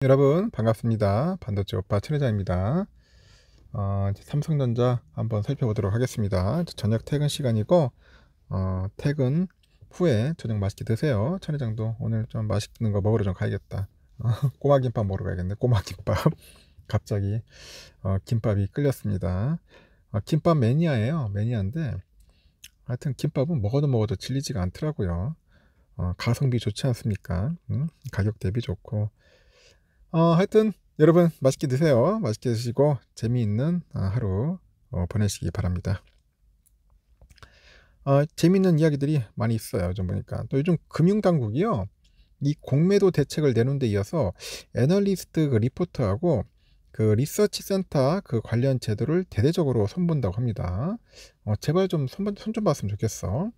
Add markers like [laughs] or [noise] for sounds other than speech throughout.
여러분 반갑습니다. 반도체 오빠 최회장입니다. 어, 삼성전자 한번 살펴보도록 하겠습니다. 저녁 퇴근 시간이고 어, 퇴근 후에 저녁 맛있게 드세요. 천회장도 오늘 좀 맛있는 거 먹으러 좀 가야겠다. 어, [laughs] 꼬마 김밥 먹으러 가야겠네. 꼬마 김밥. [laughs] 갑자기 어, 김밥이 끌렸습니다. 어, 김밥 매니아예요. 매니아인데 하여튼 김밥은 먹어도 먹어도 질리지가 않더라고요. 어, 가성비 좋지 않습니까? 음? 가격 대비 좋고 어, 하여튼 여러분 맛있게 드세요. 맛있게 드시고 재미있는 어, 하루 어, 보내시기 바랍니다. 어, 재미있는 이야기들이 많이 있어요. 좀 보니까 또 요즘 금융당국이요. 이 공매도 대책을 내놓은 데 이어서 애널리스트 그 리포트하고 그 리서치 센터 그 관련 제도를 대대적으로 선본다고 합니다. 어, 제발 좀 손 좀 봤으면 좋겠어.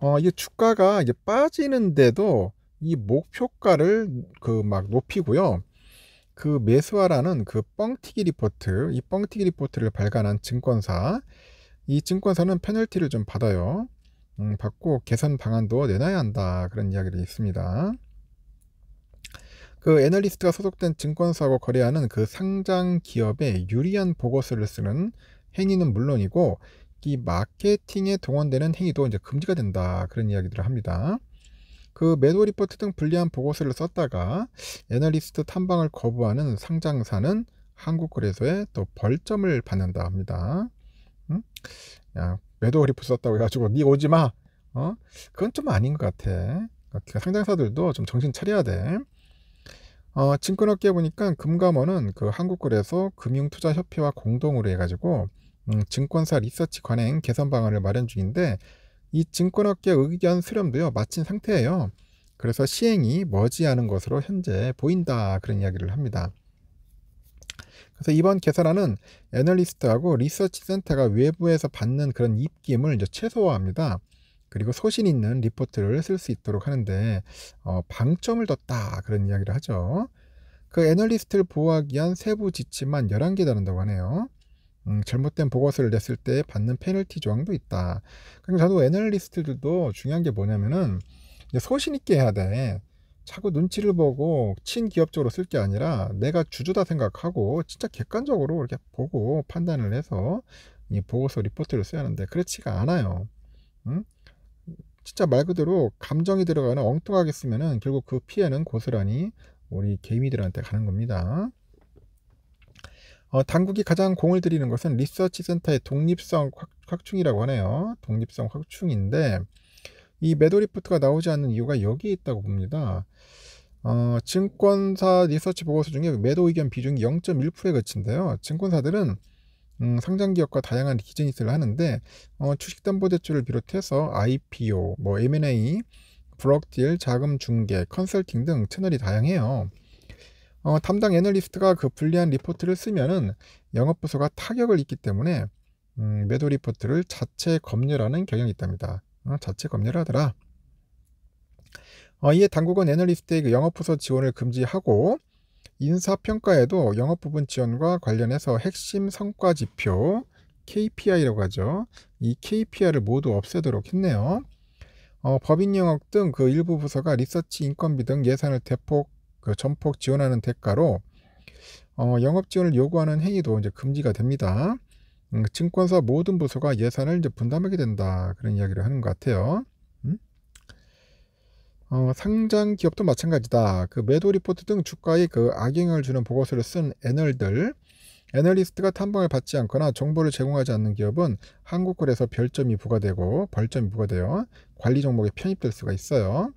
어, 이게 주가가 이게 빠지는데도 이 목표가를 그 막 높이고요. 그 매수하라는 그 뻥튀기 리포트, 이 뻥튀기 리포트를 발간한 증권사, 이 증권사는 페널티를 좀 받아요. 음, 받고 개선 방안도 내놔야 한다. 그런 이야기를 있습니다. 그 애널리스트가 소속된 증권사하고 거래하는 그 상장 기업에 유리한 보고서를 쓰는 행위는 물론이고 이 마케팅에 동원되는 행위도 이제 금지가 된다. 그런 이야기들을 합니다. 그 매도 리포트 등 불리한 보고서를 썼다가 애널리스트 탐방을 거부하는 상장사는 한국거래소에 또 벌점을 받는다 합니다. 응? 야, 매도 리포트 썼다고 해가지고 니 오지 마. 어? 그건 좀 아닌 것 같아. 그러니까 상장사들도 좀 정신 차려야 돼. 어, 증권업계 보니까 금감원은 그 한국거래소 금융투자협회와 공동으로 해가지고 음, 증권사 리서치 관행 개선 방안을 마련 중인데 이 증권업계 의견 수렴도요 마친 상태예요. 그래서 시행이 머지않은 것으로 현재 보인다 그런 이야기를 합니다. 그래서 이번 개선안은 애널리스트하고 리서치 센터가 외부에서 받는 그런 입김을 이제 최소화합니다. 그리고 소신 있는 리포트를 쓸 수 있도록 하는데 어, 방점을 뒀다 그런 이야기를 하죠. 그 애널리스트를 보호하기 위한 세부 지침만 11개 다룬다고 하네요. 음, 잘못된 보고서를 냈을 때 받는 페널티 조항도 있다. 그러니까 저도 애널리스트들도 중요한 게 뭐냐면은 소신 있게 해야 돼. 자꾸 눈치를 보고 친기업적으로 쓸 게 아니라 내가 주주다 생각하고 진짜 객관적으로 이렇게 보고 판단을 해서 이 보고서 리포트를 써야 하는데 그렇지가 않아요. 응? 진짜 말 그대로 감정이 들어가는 엉뚱하게 쓰면은 결국 그 피해는 고스란히 우리 개미들한테 가는 겁니다. 어, 당국이 가장 공을 들이는 것은 리서치 센터의 독립성 확, 충이라고 하네요. 독립성 확충인데 이 매도 리포트가 나오지 않는 이유가 여기에 있다고 봅니다. 어, 증권사 리서치 보고서 중에 매도 의견 비중이 0.1%에 그친데요. 증권사들은 음, 상장 기업과 다양한 비즈니스를 하는데 어, 주식담보대출을 비롯해서 IPO, 뭐 M&A, block deal, 자금 중개, 컨설팅 등 채널이 다양해요. 어, 담당 애널리스트가 그 불리한 리포트를 쓰면은 영업부서가 타격을 입기 때문에 음, 매도 리포트를 자체 검열하는 경향이 있답니다. 어, 자체 검열하더라. 어, 이에 당국은 애널리스트의 그 영업부서 지원을 금지하고 인사평가에도 영업 부분 지원과 관련해서 핵심 성과 지표 KPI라고 하죠. 이 KPI를 모두 없애도록 했네요. 어, 법인 영업 등그 일부 부서가 리서치 인건비 등 예산을 대폭 그 전폭 지원하는 대가로 어, 영업 지원을 요구하는 행위도 이제 금지가 됩니다. 음, 증권사 모든 부서가 예산을 이제 분담하게 된다 그런 이야기를 하는 것 같아요. 음? 어, 상장 기업도 마찬가지다. 그 매도 리포트 등 주가에 그 악영향을 주는 보고서를 쓴 애널들, 애널리스트가 탐방을 받지 않거나 정보를 제공하지 않는 기업은 한국거래소 별점이 부과되고 벌점이 부과되어 관리 종목에 편입될 수가 있어요.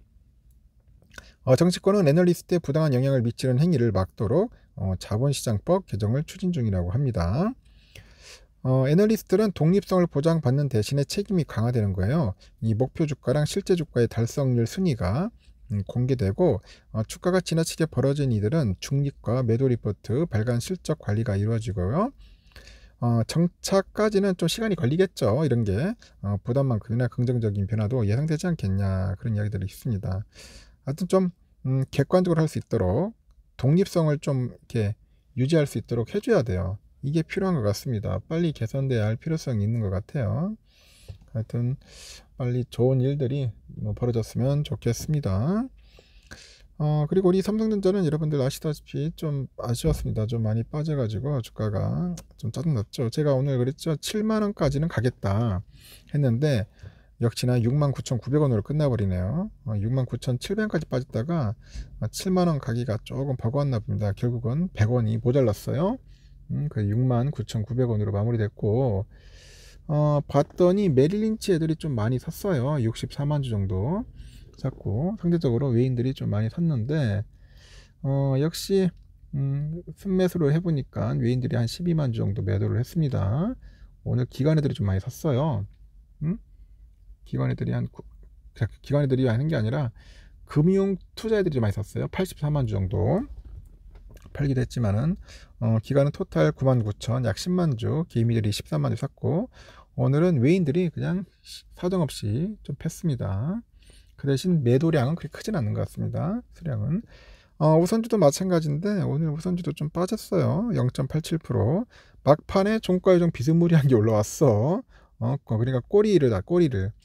어, 정치권은 애널리스트에 부당한 영향을 미치는 행위를 막도록 어, 자본시장법 개정을 추진 중이라고 합니다. 어, 애널리스트는 독립성을 보장받는 대신에 책임이 강화되는 거예요. 이 목표 주가랑 실제 주가의 달성률 순위가 음, 공개되고 어, 주가가 지나치게 벌어진 이들은 중립과 매도 리포트 발간 실적 관리가 이루어지고요. 어, 정착까지는 좀 시간이 걸리겠죠. 이런 게 어, 부담만큼이나 긍정적인 변화도 예상되지 않겠냐 그런 이야기들이 있습니다. 하여튼 좀 음, 객관적으로 할 수 있도록 독립성을 좀 이렇게 유지할 수 있도록 해줘야 돼요. 이게 필요한 것 같습니다. 빨리 개선돼야 할 필요성이 있는 것 같아요. 하여튼 빨리 좋은 일들이 뭐 벌어졌으면 좋겠습니다. 어 그리고 우리 삼성전자는 여러분들 아시다시피 좀 아쉬웠습니다. 좀 많이 빠져 가지고 주가가 좀 짜증 났죠. 제가 오늘 그랬죠. 7만 원까지는 가겠다 했는데 역시나 69,900 원으로 끝나 버리네요. 어 69,700원까지 빠졌다가 7만 원 가기가 조금 버거웠나 봅니다. 결국은 100 원이 모자랐어요. 음, 그 69,900원으로 마무리됐고, 어, 봤더니 메릴린치 애들이 좀 많이 샀어요. 64만 주 정도 샀고, 상대적으로 외인들이 좀 많이 샀는데, 어, 역시, 음, 순매수를 해보니까 외인들이 한 12만 주 정도 매도를 했습니다. 오늘 기관 애들이 좀 많이 샀어요. 음? 기관 애들이 한, 기관 애들이 하는 게 아니라, 금융 투자애들이 많이 샀어요. 84만 주 정도. 팔기도 했지만은 어, 기간은 토탈 9만 9천 약 10만 주 개미들이 13만 주 샀고 오늘은 외인들이 그냥 사정없이 좀 팼습니다. 그 대신 매도량은 그렇게 크진 않는 것 같습니다. 수량은 어, 우선주도 마찬가지인데 오늘 우선주도 좀 빠졌어요. 0.87% 막판에 종가에 좀 비스무리한 게 올라왔어. 어, 그러니까 꼬리를 다 꼬리를 음,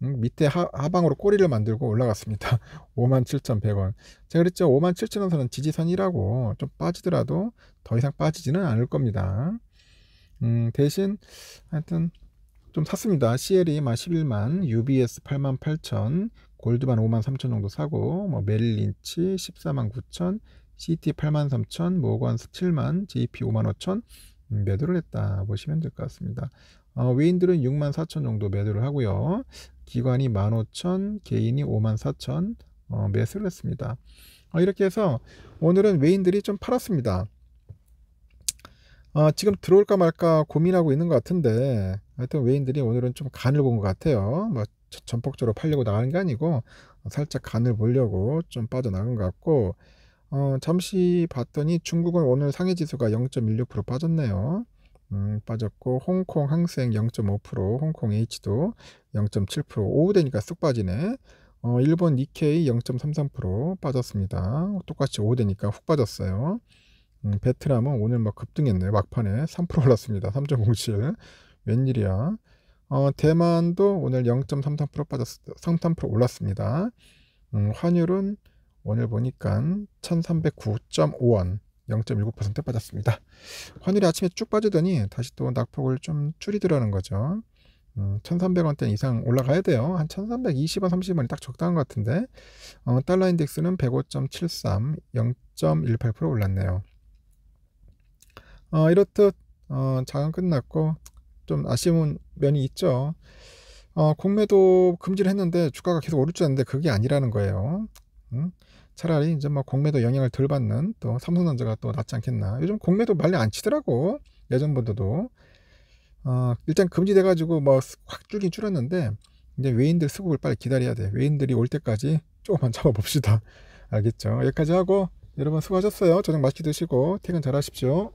밑에 하, 하방으로 꼬리를 만들고 올라갔습니다. [laughs] 57,100원. 제가 그랬죠. 57,000원 선은 지지선이라고 좀 빠지더라도 더 이상 빠지지는 않을 겁니다. 음, 대신 하여튼 좀 샀습니다. CL이 11만, UBS 8만 8천, 골드만 5만 3천 정도 사고, 뭐 메릴린치 14만 9천, CT 8만 3천, 모건스 7만, JP 5만 5천 음, 매도를 했다 보시면 될 것 같습니다. 어, 외인들은 6만 4천 정도 매도를 하고요. 기관이 15,000, 개인이 54,000 어, 매수를 했습니다. 어, 이렇게 해서 오늘은 외인들이 좀 팔았습니다. 어, 지금 들어올까 말까 고민하고 있는 것 같은데 하여튼 외인들이 오늘은 좀 간을 본 것 같아요. 뭐 전폭적으로 팔려고 나가는 게 아니고 살짝 간을 보려고 좀 빠져나간 것 같고 어, 잠시 봤더니 중국은 오늘 상해지수가 0.16% 빠졌네요. 음, 빠졌고 홍콩 항생 0.5% 홍콩 H도 0.7% 오후 되니까 쑥 빠지네. 어, 일본 니케이 0.33% 빠졌습니다. 똑같이 오후 되니까 훅 빠졌어요. 음, 베트남은 오늘 막 급등했네요. 막판에 3% 올랐습니다. 3.07 웬일이야. 어, 대만도 오늘 0.33% 빠졌 33% 올랐습니다. 음, 환율은 오늘 보니까 1309.5원 0.19% 빠졌습니다. 환율이 아침에 쭉 빠지더니 다시 또 낙폭을 좀 줄이더라는 거죠. 음, 1300원대 이상 올라가야 돼요. 한 1320원, 30원이 딱 적당한 것 같은데 어, 달러 인덱스는 105.73, 0.18% 올랐네요. 어, 이렇듯 어, 장은 끝났고 좀 아쉬운 면이 있죠. 어, 공매도 금지를 했는데 주가가 계속 오를 줄 알았는데 그게 아니라는 거예요. 음? 차라리 이제 뭐 공매도 영향을 덜 받는 또 삼성전자가 또 낫지 않겠나. 요즘 공매도 말리 안 치더라고. 예전보다도. 어, 일단 금지돼 가지고 뭐 확 줄긴 줄었는데 이제 외인들 수급을 빨리 기다려야 돼. 외인들이 올 때까지 조금만 [laughs] 잡아 봅시다. 알겠죠? 여기까지 하고 여러분 수고하셨어요. 저녁 맛있게 드시고 퇴근 잘 하십시오.